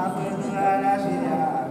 a la.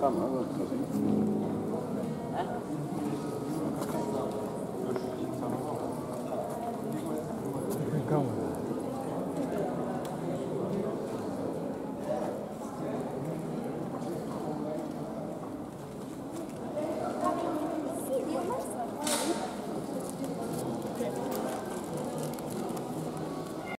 干嘛？干？